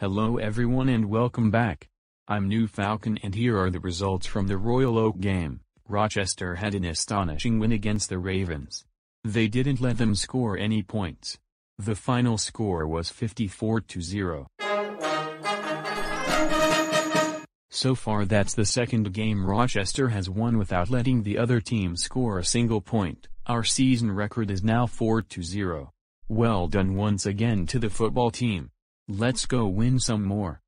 Hello everyone and welcome back. I'm New Falcon and here are the results from the Royal Oak game. Rochester had an astonishing win against the Ravens. They didn't let them score any points. The final score was 54 to 0. So far that's the second game Rochester has won without letting the other team score a single point. Our season record is now 4 to 0. Well done once again to the football team. Let's go win some more.